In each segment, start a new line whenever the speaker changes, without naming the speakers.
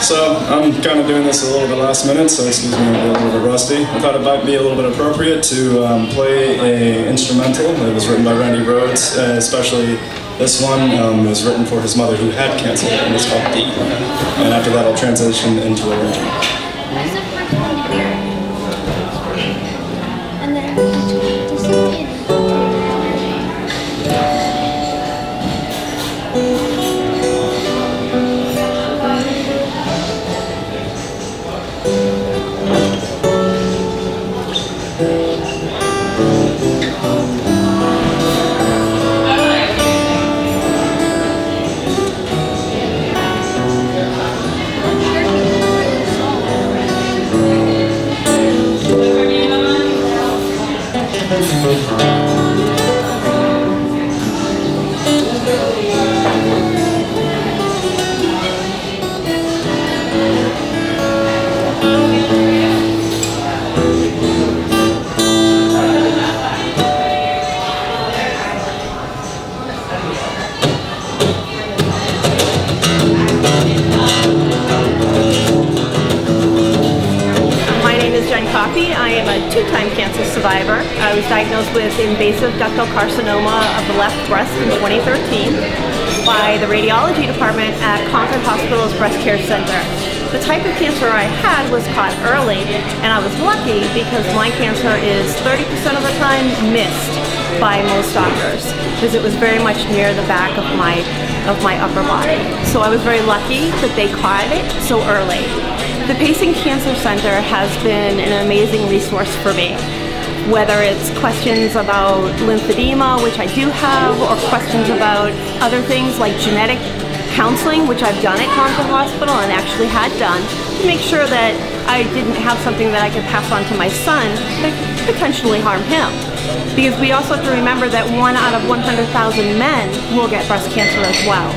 So I'm kind of doing this a little bit last minute, so excuse me, I'm a little bit rusty. I thought it might be a little bit appropriate to um, play a instrumental that was written by Randy Rhoads, uh, especially this one um, was written for his mother who had cancer, and it's called Dee. And after that, I'll transition into arrangement.
Coffey. I am a two-time cancer survivor. I was diagnosed with invasive ductal carcinoma of the left breast in 2013 by the radiology department at Concord Hospital's Breast Care Center. The type of cancer I had was caught early, and I was lucky because my cancer is 30% of the time missed by most doctors because it was very much near the back of my of my upper body. So I was very lucky that they caught it so early. The Payson Cancer Center has been an amazing resource for me. Whether it's questions about lymphedema, which I do have, or questions about other things like genetic counseling, which I've done at Concord Hospital and actually had done, to make sure that I didn't have something that I could pass on to my son that could potentially harm him. Because we also have to remember that one out of 100,000 men will get breast cancer as well.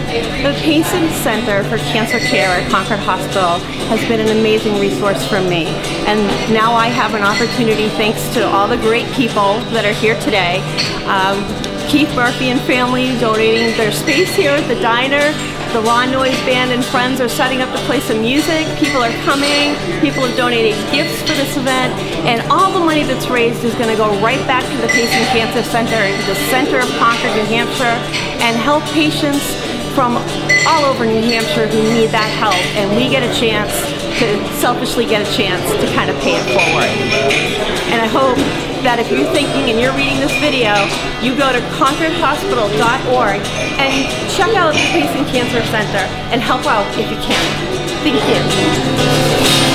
The Payson Center for Cancer Care at Concord Hospital has been an amazing resource for me. And now I have an opportunity, thanks to all the great people that are here today, um, Keith Murphy and family donating their space here at the diner. The Ron Noyes Band and friends are setting up to play some music. People are coming. People have donated gifts for this event. And all the money that's raised is going to go right back to the Payson Cancer Center into the center of Concord, New Hampshire, and help patients from all over New Hampshire who need that help. And we get a chance to selfishly get a chance to kind of pay it forward. And I hope that if you're thinking and you're reading this video, you go to concordhospital.org and check out the Payson Cancer Center and help out if you can. Thank you.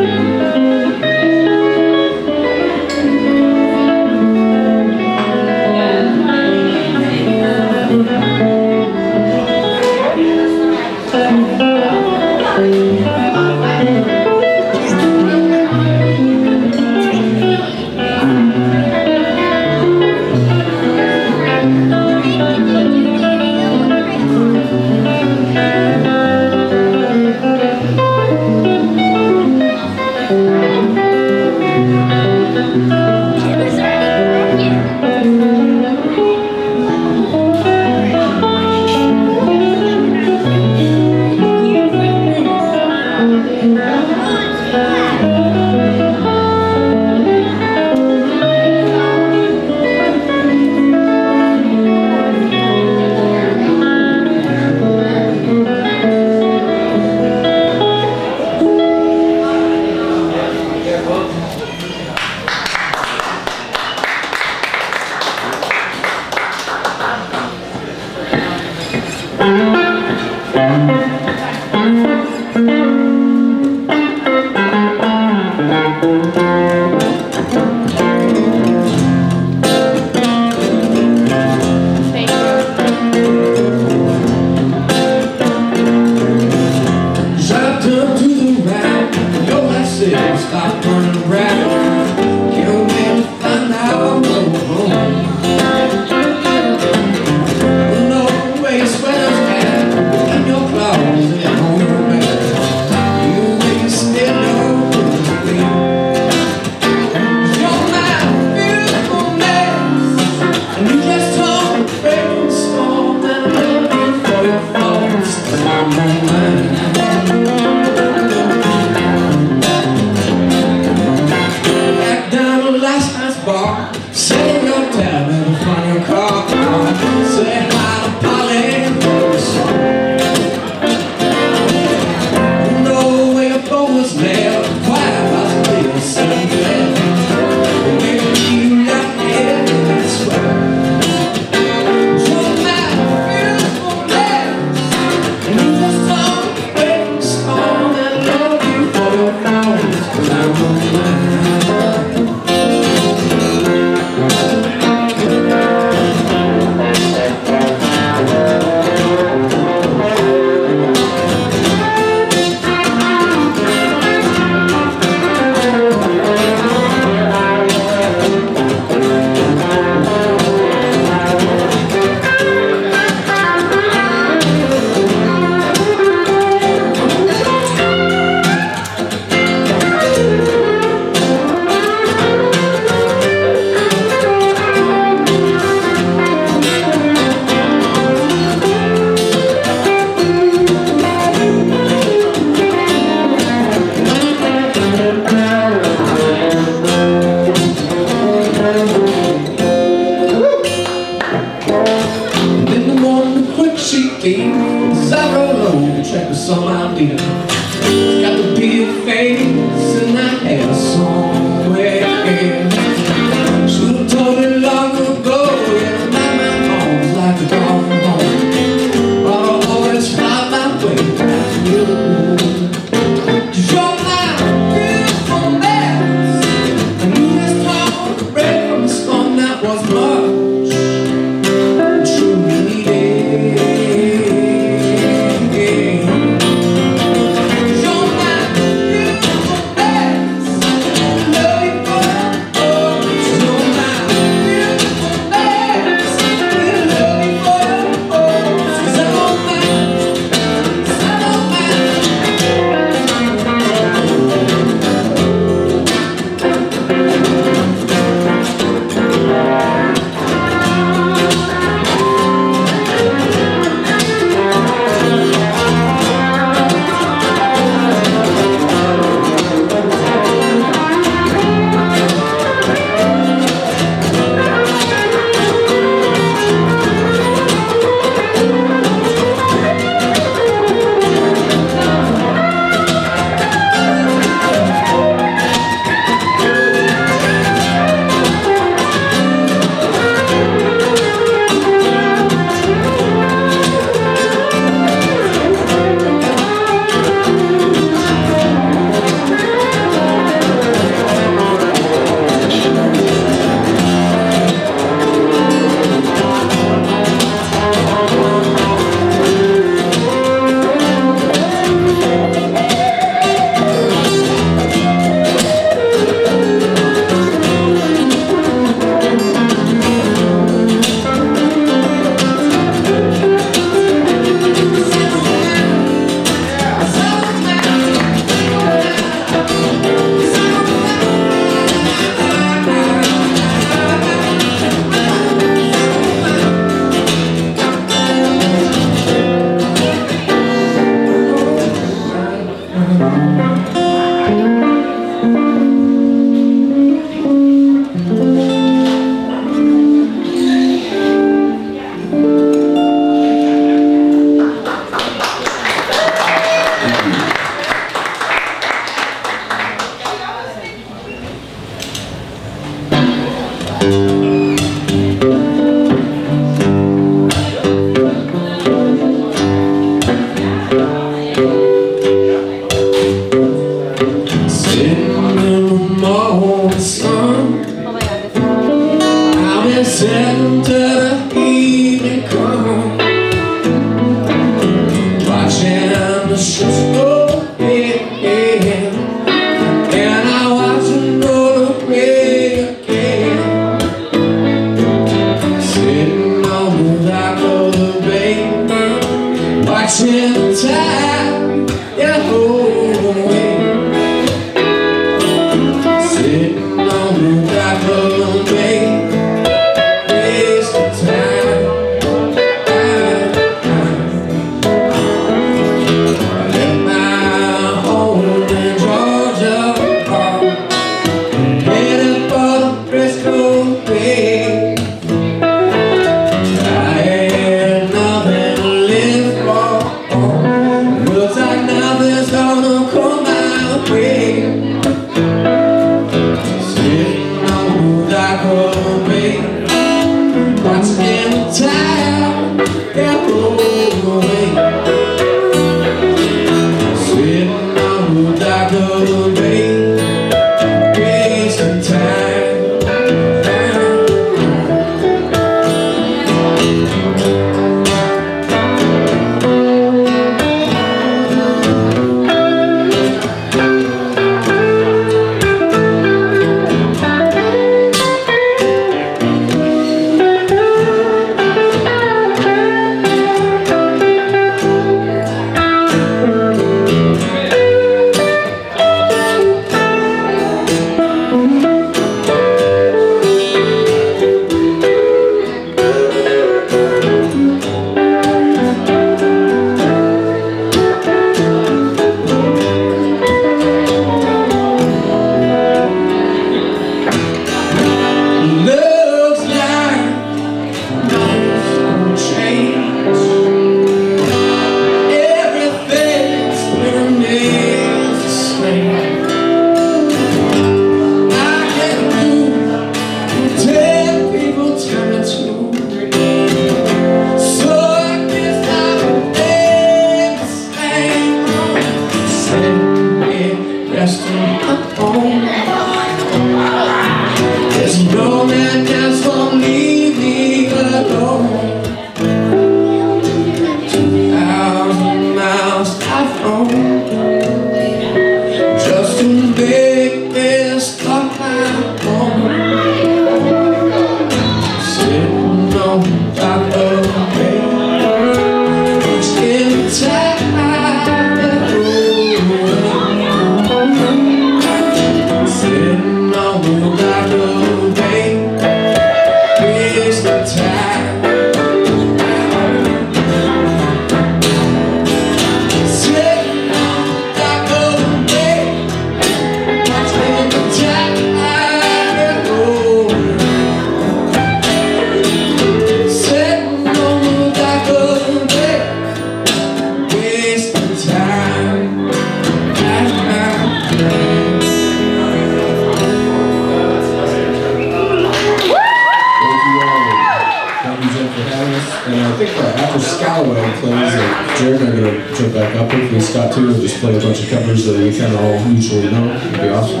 out and just
play a bunch of covers that we kind of all mutually know. It'd be awesome.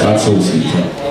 That's what
we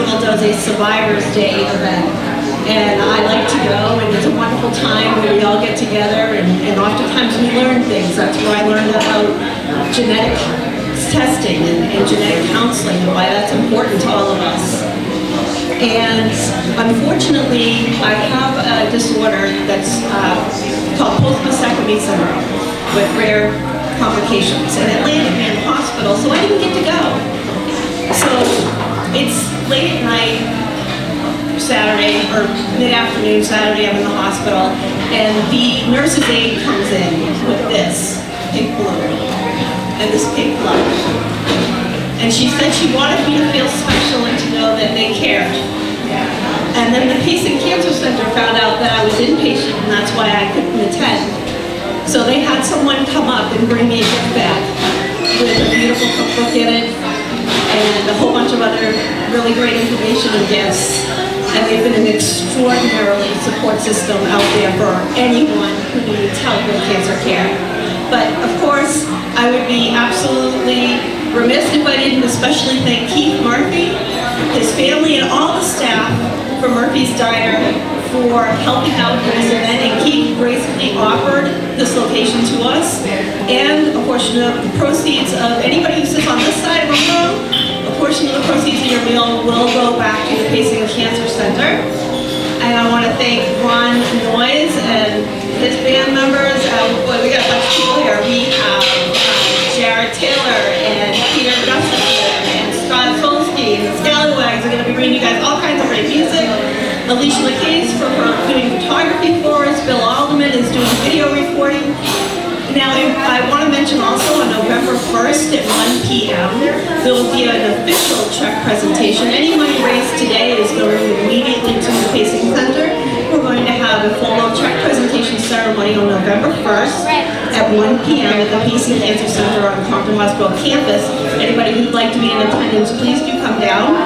Hospital does a Survivors Day event. And I like to go, and it's a wonderful time where we all get together, and, and oftentimes we learn things. That's where I learned about genetic testing and, and genetic counseling and why that's important to all of us. And unfortunately, I have a disorder that's uh, called post-mastectomy syndrome with rare complications. In the hospital, so I didn't get to go. So it's late at night, Saturday, or mid-afternoon Saturday, I'm in the hospital, and the nurse's aide comes in with this pink balloon and this pink blood. And she said she wanted me to feel special and to know that they cared. And then the Payson Cancer Center found out that I was inpatient and that's why I couldn't attend. So they had someone come up and bring me a gift bag with a beautiful cookbook in it and a whole bunch of other really great information and gifts. And they've been an extraordinarily support system out there for anyone who needs help with cancer care. But of course, I would be absolutely remiss if I didn't especially thank Keith Murphy, his family, and all the staff from Murphy's Diner for helping out in this event. And Keith gracefully offered this location to us. And a portion of the proceeds of anybody who sits on this side of the room, portion of the proceeds of your meal will go back to the Payson Cancer Center. And I want to thank Ron Noyes and his band members. Um, boy, we got a bunch of people here. We have um, Jared Taylor and Peter Gustafson and Scott Solsky and the Scalawags are going to be bringing you guys all kinds of great music. Alicia LaCasse for doing photography for us. Bill Alleman is doing video recording. Now, I want to November 1st at 1 p.m., there will be an official check presentation. Any money raised today is going immediately to the Payson Center. We're going to have a formal check presentation ceremony on November 1st at 1 p.m. at the Payson Cancer Center on Concord Hospital campus. Anybody who'd like to be in attendance, please do come down.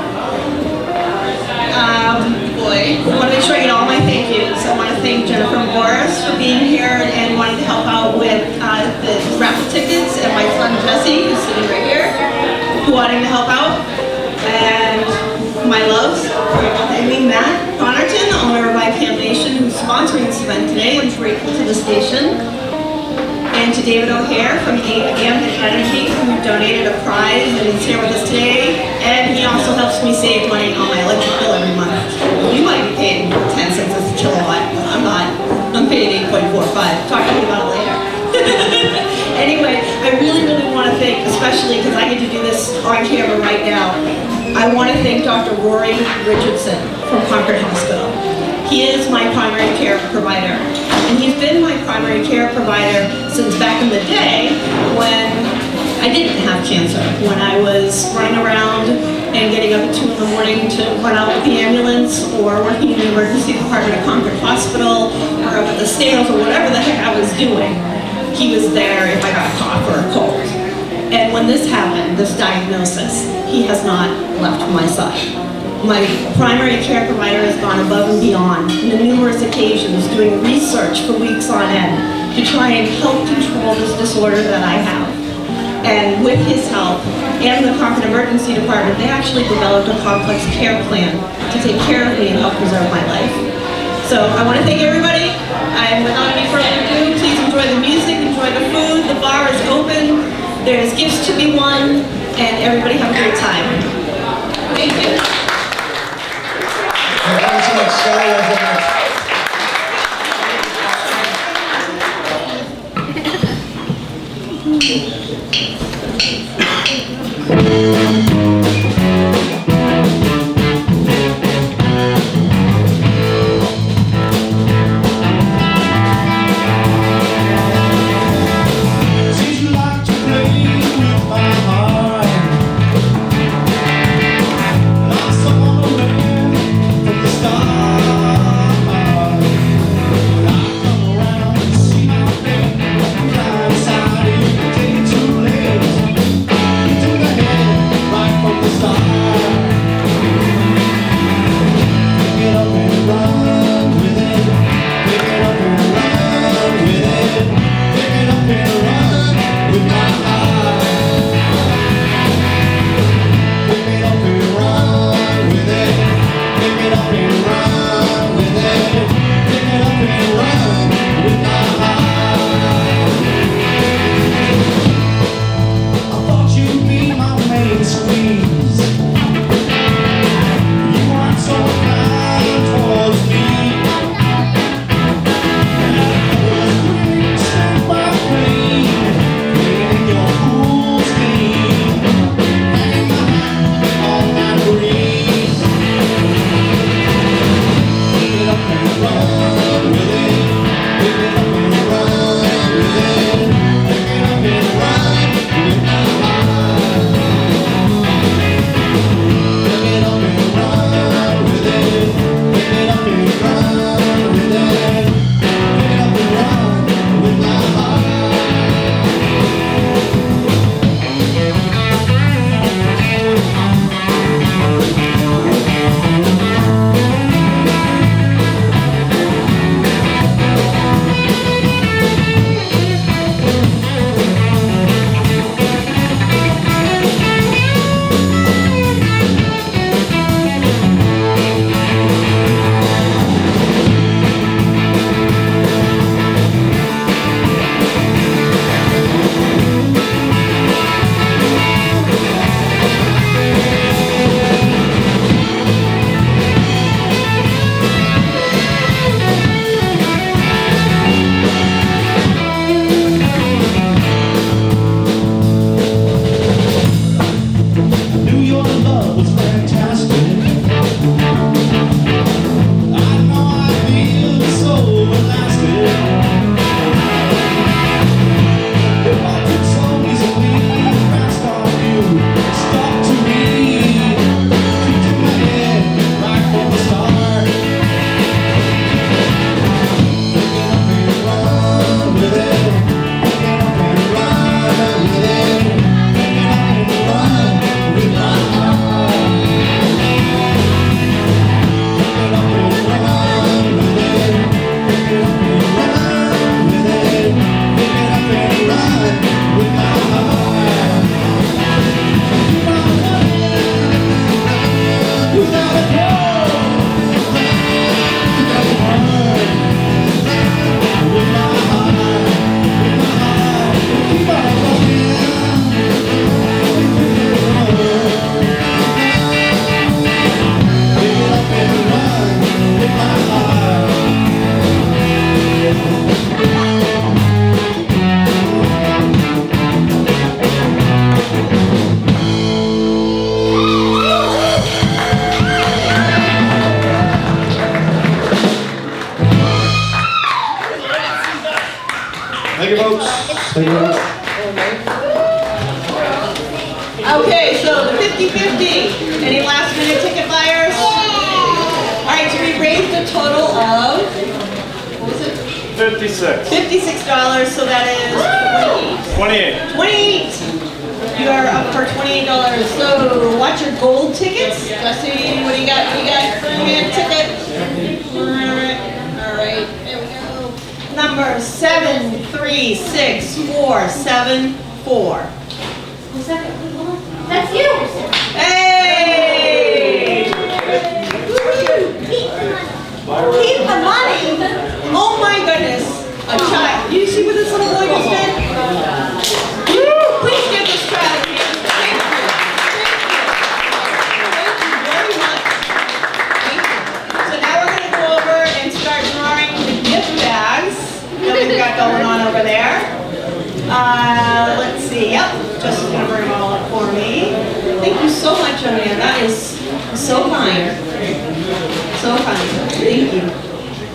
Um, boy, I want to make sure I get all my thank yous. I want to thank Jennifer Morris for being here and wanting to help the raffle tickets, and my son Jesse, who's sitting right here, wanting to help out. And my loves, Amy Matt Connarton, the owner of IPM Nation, who's sponsoring this event today, and grateful to the station and to David O'Hare from Ambit Energy, who donated a prize and is here with us today. And he also helps me save money on my electric bill every month. You might be paying 10 cents a kilowatt, but I'm not. I'm paying 8.45. Talk to me about. Anyway, I really, really want to thank, especially because I get to do this on camera right now, I want to thank Dr. Rory Richardson from Concord Hospital. He is my primary care provider. And he's been my primary care provider since back in the day when I didn't have cancer, when I was running around and getting up at 2 in the morning to run out with the ambulance or working in the emergency department at Concord Hospital or up at the scales or whatever the heck I was doing. He was there if I got a cough or a cold. And when this happened, this diagnosis, he has not left my side. My primary care provider has gone above and beyond on numerous occasions doing research for weeks on end to try and help control this disorder that I have. And with his help and the Concord Emergency Department, they actually developed a complex care plan to take care of me and help preserve my life. So I want to thank everybody. I'm without any further ado, please enjoy the music, enjoy the food. The bar is open. There's gifts to be won, and everybody have a great time. Thank you.
Thank you so much,
56.
$56, so that is
28.
28. 28. You are up for $28. So watch your gold tickets. Let's see what do you got? You got a ticket? All right, there we go. Number 736474.
That's you.
Hey! Keep the money. Oh my goodness. You see what this little boy just did? Please give this crowd. Thank you. Thank you. very much. So now we're going to go over and start drawing the gift bags that we've got going on over there. Uh, let's see. Yep, Justin's going to bring it all up for me. Thank you so much, Amanda. That is so kind. So kind. Thank you.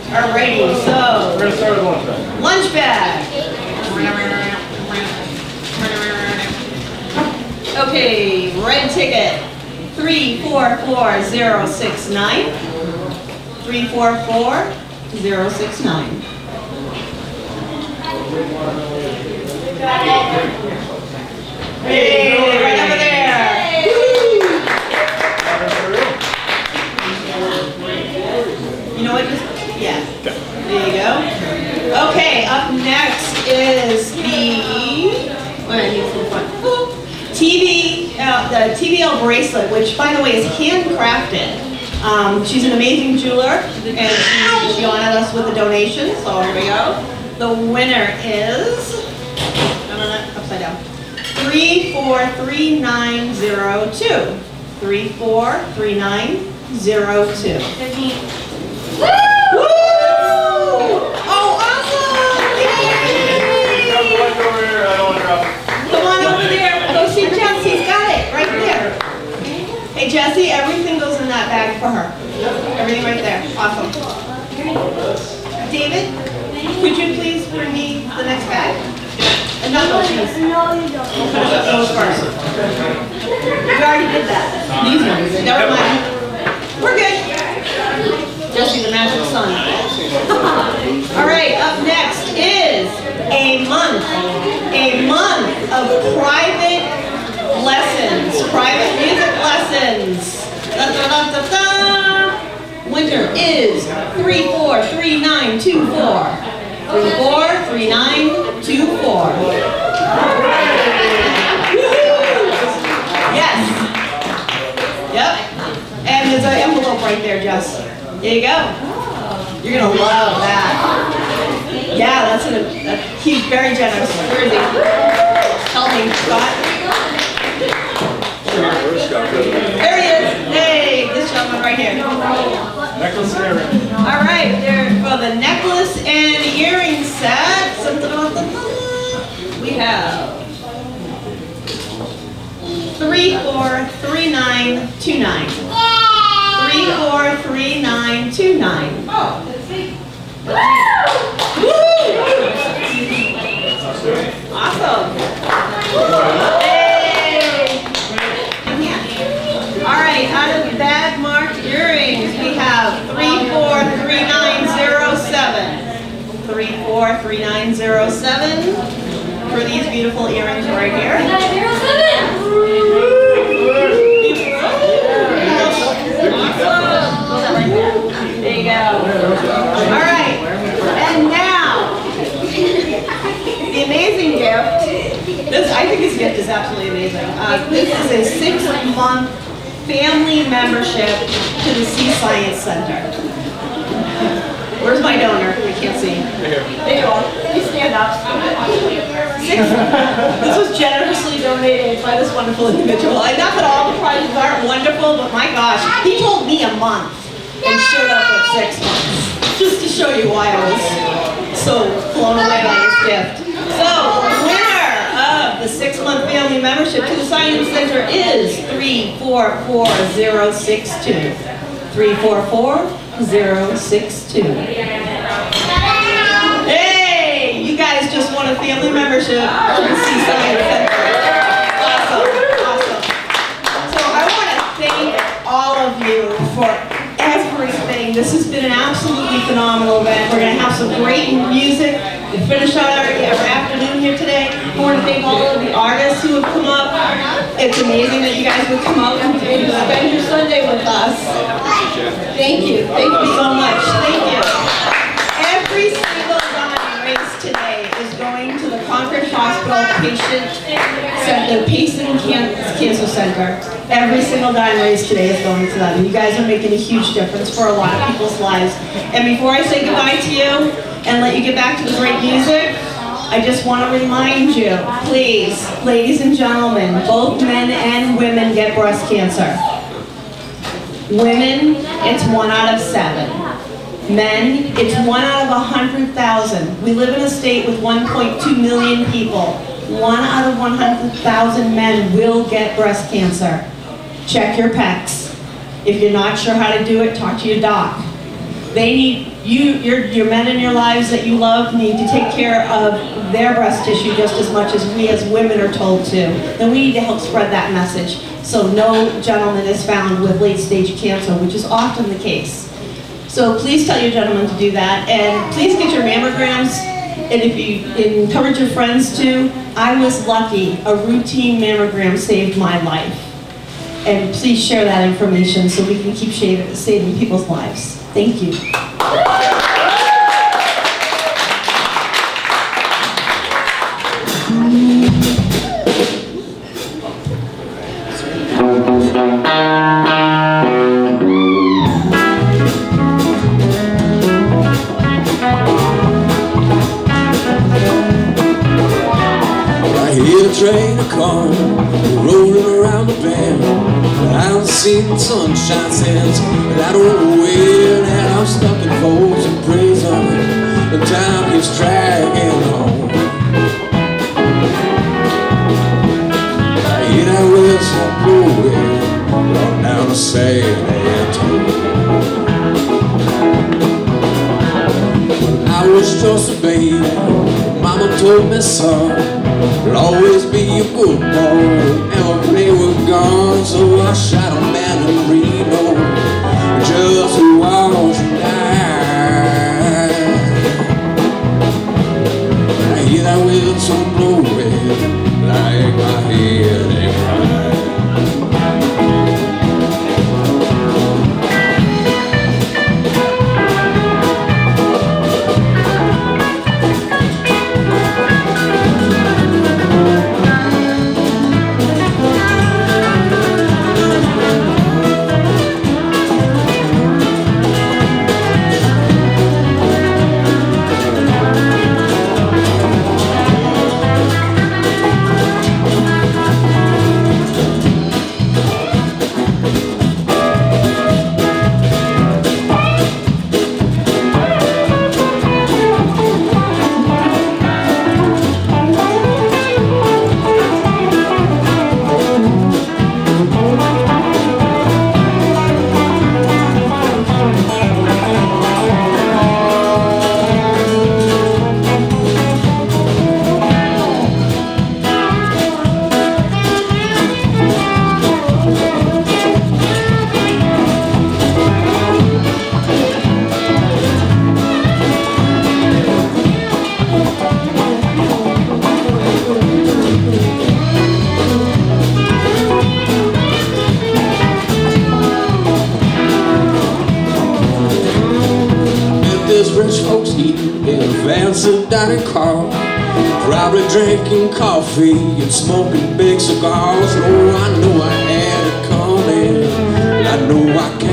Alrighty, so.
We're gonna start with lunch bag.
Lunch bag. Okay, red ticket, three four four zero six nine. Three four four zero six nine. Hey, right over there. You know what, just, yeah. There you go. Okay, up next is the, wait, I need some fun. TV, uh, the TBL bracelet, which by the way is handcrafted. Um, she's an amazing jeweler, and she, she honored us with a donation, so here we go. The winner is, upside down. Three, four, three, nine, zero, two. Three, four, three, nine, zero, two. Woo!
Here, I don't want to drop it.
Come on over there, go see Jesse's got it, right there. Hey Jesse, everything goes in that bag for her. Everything right there, awesome. David, could you please bring me the next bag? And not those, please.
No, you don't.
Those first. We already did that. These ones, never mind. We're good. Jesse, the magic sun. All right, up next is a month, a month of private lessons, private music lessons. Da, da, da. Winter is three four three nine two four. Three four three nine two four. Yes. Yep. And there's an envelope right there, Jess. There you go. You're gonna love that. Yeah, that's a, a he's very generous. Where is he? Help me, Scott. There he is. Hey, this gentleman right here.
Necklace and earring.
All right, there for the necklace and earring set. Something about the we have three four three nine two nine. Three four three nine two nine. Awesome. Hey. All right, out of the bag marked earrings, we have three four three nine zero seven. Three four three nine zero seven for these beautiful earrings right here. This I think his gift is absolutely amazing. Uh, this is a six-month family membership to the SEE Science Center. Where's my donor? I can't see. There you are. You stand up. Six. This was generously donated by this wonderful individual. And not that all the prizes aren't wonderful, but my gosh, he told me a month and showed up at six months. Just to show you why I was so blown away by his gift. So, the six-month family membership to the Science Center is 344062. 344062. Hey, you guys just won a family membership to the SEE Science Center. Awesome, awesome. So I want to thank all of you for everything. This has been an absolutely phenomenal event. We're going to have some great music. to finish out our, our afternoon here today. I want to thank all of the artists who have come up. It's amazing that you guys would come out and spend your Sunday with us. Thank you. Thank you so much. Thank you. Every single dime raised today is going to the Concord Hospital Patient Center, Payson Can- Cancer Center. Every single dime raised today is going to them. You guys are making a huge difference for a lot of people's lives. And before I say goodbye to you and let you get back to the great music, I just want to remind you, please, ladies and gentlemen, both men and women get breast cancer. Women, it's one out of seven. Men, it's one out of a hundred thousand. We live in a state with 1.2 million people. One out of 100,000 men will get breast cancer. Check your pecs. If you're not sure how to do it, talk to your doc. They need, you, your, your men in your lives that you love need to take care of their breast tissue just as much as we as women are told to. And we need to help spread that message. So no gentleman is found with late stage cancer, which is often the case. So please tell your gentleman to do that, and please get your mammograms, and if you encourage your friends to, I was lucky, a routine mammogram saved my life. And please share that information so we can keep saving people's lives. Thank you.
Seen sunshine since that old wind, and I'm stuck in Folsom Prison. The time keeps dragging on. I hear that whistle blowing right down the San Antonio. I was just a baby. Mama told me, son, you'll always be a good boy. Never play with guns, so I shot a man in Reno just to watch dining car Probably drinking coffee and smoking big cigars. Oh, I know I had it coming I know I can't